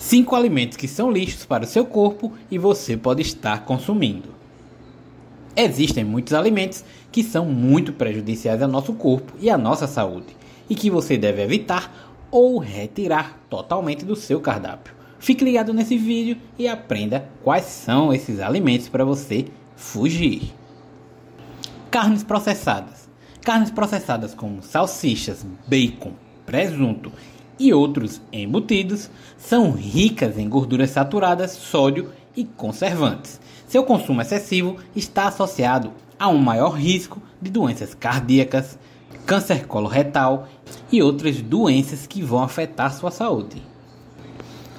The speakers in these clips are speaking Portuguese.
5 alimentos que são lixos para o seu corpo e você pode estar consumindo. Existem muitos alimentos que são muito prejudiciais ao nosso corpo e à nossa saúde e que você deve evitar ou retirar totalmente do seu cardápio. Fique ligado nesse vídeo e aprenda quais são esses alimentos para você fugir. Carnes processadas. Carnes processadas como salsichas, bacon, presunto e outros embutidos são ricas em gorduras saturadas, sódio e conservantes. Seu consumo excessivo está associado a um maior risco de doenças cardíacas, câncer coloretal e outras doenças que vão afetar sua saúde.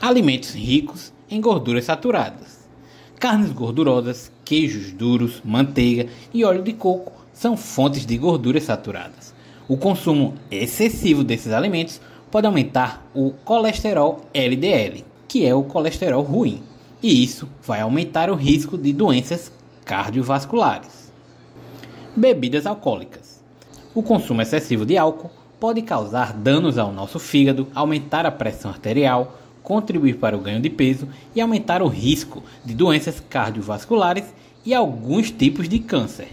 Alimentos ricos em gorduras saturadas. Carnes gordurosas, queijos duros, manteiga e óleo de coco são fontes de gorduras saturadas. O consumo excessivo desses alimentos pode aumentar o colesterol LDL, que é o colesterol ruim, e isso vai aumentar o risco de doenças cardiovasculares. Bebidas alcoólicas. O consumo excessivo de álcool pode causar danos ao nosso fígado, aumentar a pressão arterial, contribuir para o ganho de peso e aumentar o risco de doenças cardiovasculares e alguns tipos de câncer.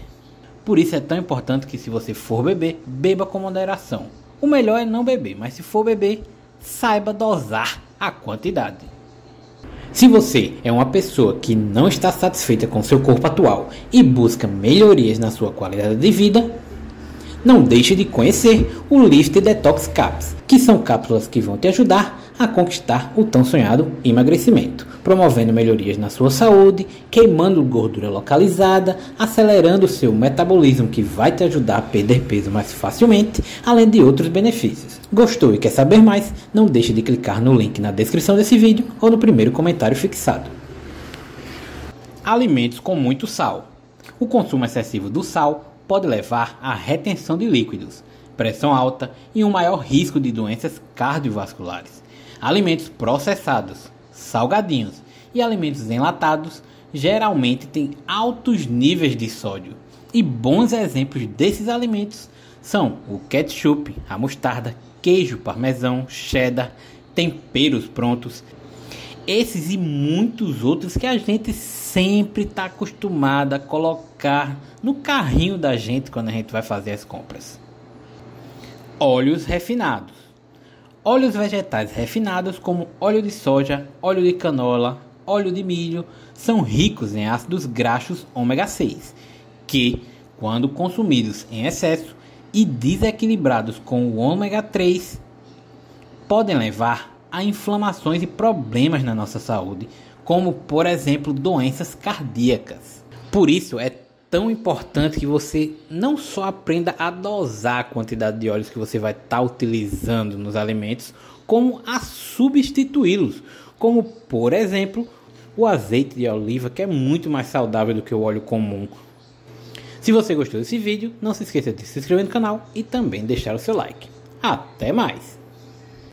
Por isso é tão importante que se você for beber, beba com moderação. O melhor é não beber, mas se for beber, saiba dosar a quantidade. Se você é uma pessoa que não está satisfeita com seu corpo atual e busca melhorias na sua qualidade de vida, não deixe de conhecer o Lift Detox Caps, que são cápsulas que vão te ajudar a conquistar o tão sonhado emagrecimento, promovendo melhorias na sua saúde, queimando gordura localizada, acelerando o seu metabolismo que vai te ajudar a perder peso mais facilmente, além de outros benefícios. Gostou e quer saber mais? Não deixe de clicar no link na descrição desse vídeo ou no primeiro comentário fixado. Alimentos com muito sal. O consumo excessivo do sal pode levar à retenção de líquidos, pressão alta e um maior risco de doenças cardiovasculares. Alimentos processados, salgadinhos e alimentos enlatados geralmente têm altos níveis de sódio. E bons exemplos desses alimentos são o ketchup, a mostarda, queijo parmesão, cheddar, temperos prontos, esses e muitos outros que a gente sempre está acostumado a colocar no carrinho da gente quando a gente vai fazer as compras. Óleos refinados. Óleos vegetais refinados, como óleo de soja, óleo de canola, óleo de milho, são ricos em ácidos graxos ômega 6, que, quando consumidos em excesso e desequilibrados com o ômega 3, podem levar a inflamações e problemas na nossa saúde, como por exemplo doenças cardíacas. Por isso é tão importante que você não só aprenda a dosar a quantidade de óleos que você vai estar tá utilizando nos alimentos, como a substituí-los, como por exemplo o azeite de oliva, que é muito mais saudável do que o óleo comum. Se você gostou desse vídeo, não se esqueça de se inscrever no canal e também deixar o seu like. Até mais!